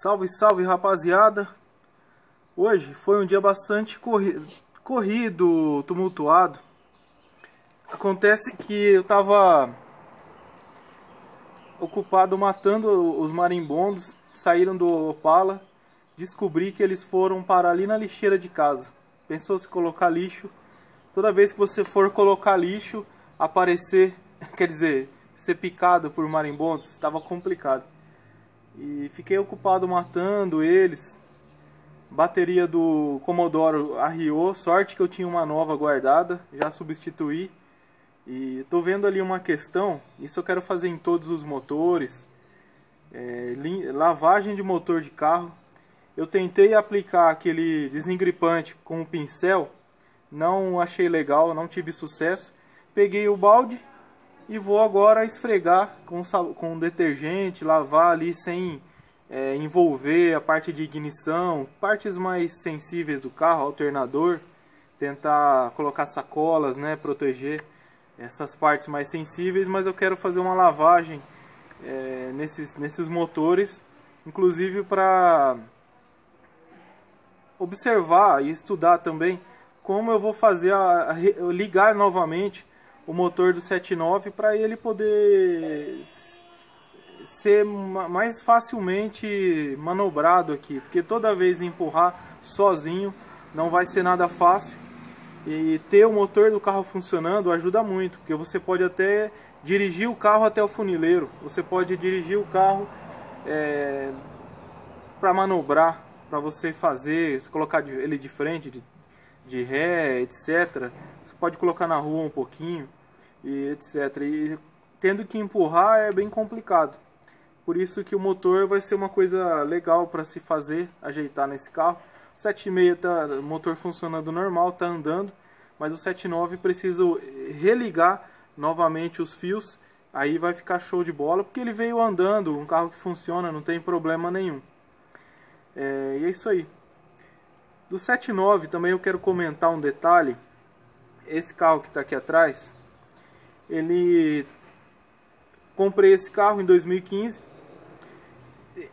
Salve, salve rapaziada! Hoje foi um dia bastante corri corrido, tumultuado. Acontece que eu tava ocupado matando os marimbondos, saíram do Opala, descobri que eles foram parar ali na lixeira de casa. Pensou se colocar lixo? Toda vez que você for colocar lixo, aparecer, quer dizer, ser picado por marimbondos, estava complicado. E fiquei ocupado matando eles. Bateria do Commodore arriou, sorte que eu tinha uma nova guardada, já substituí. E estou vendo ali uma questão, isso eu quero fazer em todos os motores. É, lavagem de motor de carro. Eu tentei aplicar aquele desengripante com o pincel, não achei legal, não tive sucesso. Peguei o balde, e vou agora esfregar com, com detergente, lavar ali sem é, envolver a parte de ignição, partes mais sensíveis do carro, alternador, tentar colocar sacolas, né, proteger essas partes mais sensíveis, mas eu quero fazer uma lavagem é, nesses, nesses motores, inclusive para observar e estudar também como eu vou fazer a, a ligar novamente o motor do 79 para ele poder ser mais facilmente manobrado aqui, porque toda vez empurrar sozinho não vai ser nada fácil. E ter o motor do carro funcionando ajuda muito, porque você pode até dirigir o carro até o funileiro, você pode dirigir o carro é, para manobrar, para você fazer, colocar ele de frente, de, de ré, etc. Você pode colocar na rua um pouquinho e etc. E tendo que empurrar é bem complicado. Por isso que o motor vai ser uma coisa legal para se fazer, ajeitar nesse carro. O 7.6 tá motor funcionando normal, tá andando, mas o 7.9 preciso religar novamente os fios, aí vai ficar show de bola, porque ele veio andando, um carro que funciona, não tem problema nenhum. É, e é isso aí. Do 7.9 também eu quero comentar um detalhe. Esse carro que está aqui atrás, ele comprei esse carro em 2015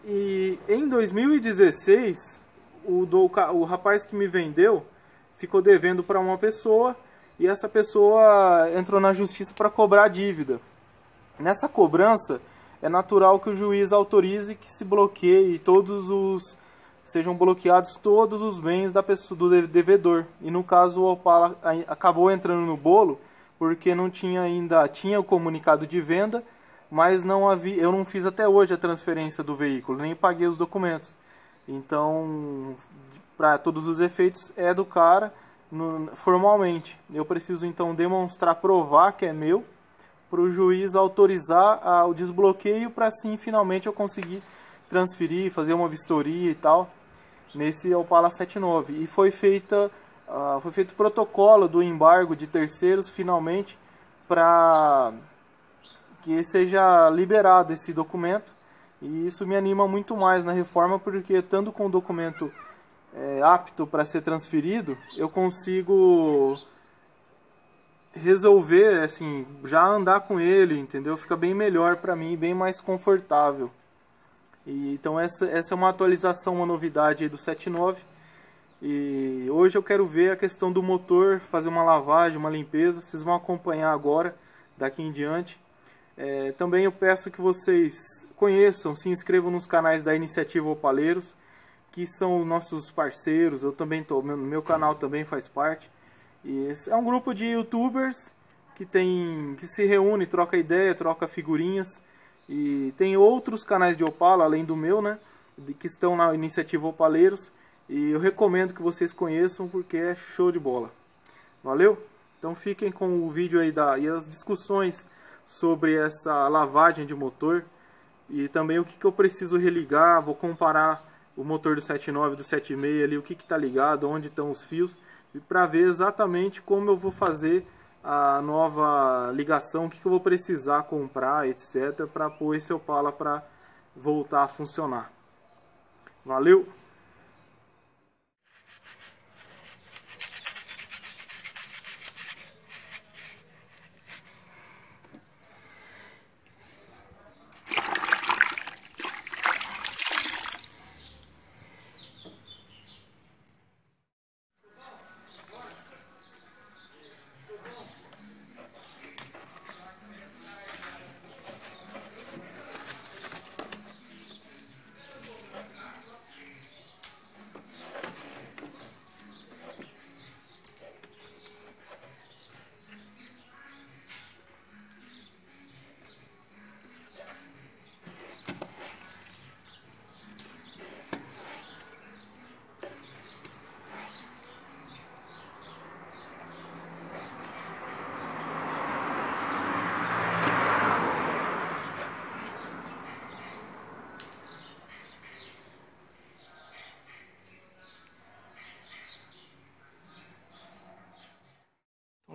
e em 2016 o, do, o rapaz que me vendeu ficou devendo para uma pessoa e essa pessoa entrou na justiça para cobrar a dívida. Nessa cobrança é natural que o juiz autorize que se bloqueie todos os sejam bloqueados todos os bens da pessoa do devedor. E no caso o Opala acabou entrando no bolo porque não tinha ainda tinha o comunicado de venda, mas não havia, eu não fiz até hoje a transferência do veículo, nem paguei os documentos. Então, para todos os efeitos é do cara no, formalmente. Eu preciso então demonstrar, provar que é meu, para o juiz autorizar a, o desbloqueio para assim finalmente eu conseguir transferir, fazer uma vistoria e tal nesse Opala 79. E foi feita Uh, foi feito protocolo do embargo de terceiros finalmente para que seja liberado esse documento. E isso me anima muito mais na reforma porque estando com o documento é, apto para ser transferido eu consigo resolver assim já andar com ele entendeu? Fica bem melhor para mim bem mais confortável e, então essa, essa é uma atualização uma novidade do 79 e hoje eu quero ver a questão do motor, fazer uma lavagem, uma limpeza. Vocês vão acompanhar agora, daqui em diante. É, também eu peço que vocês conheçam, se inscrevam nos canais da Iniciativa Opaleiros, que são nossos parceiros. Eu também meu, meu canal também faz parte. E é um grupo de youtubers que tem que se reúne, troca ideia, troca figurinhas. E tem outros canais de Opala, além do meu, né? Que estão na Iniciativa Opaleiros e eu recomendo que vocês conheçam porque é show de bola. Valeu? Então fiquem com o vídeo aí da, e as discussões sobre essa lavagem de motor e também o que, que eu preciso religar, vou comparar o motor do 79 do 76 ali, o que está ligado, onde estão os fios e para ver exatamente como eu vou fazer a nova ligação, o que, que eu vou precisar comprar, etc, para pôr esse Opala para voltar a funcionar. Valeu!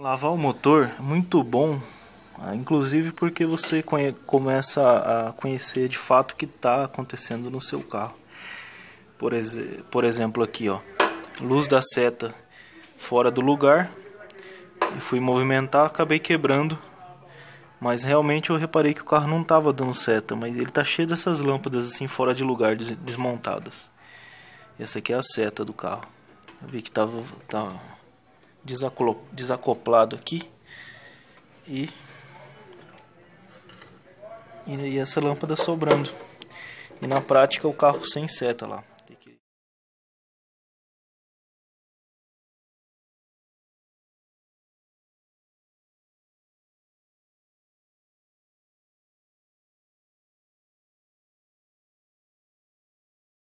Lavar o motor é muito bom, ah, inclusive porque você começa a conhecer de fato o que está acontecendo no seu carro. Por, ex por exemplo aqui, ó, luz da seta fora do lugar. Eu fui movimentar, acabei quebrando. Mas realmente eu reparei que o carro não estava dando seta, mas ele tá cheio dessas lâmpadas assim fora de lugar, desmontadas. Essa aqui é a seta do carro. Eu vi que tava, tava desacoplado aqui. E, e essa lâmpada sobrando. E na prática o carro sem seta lá.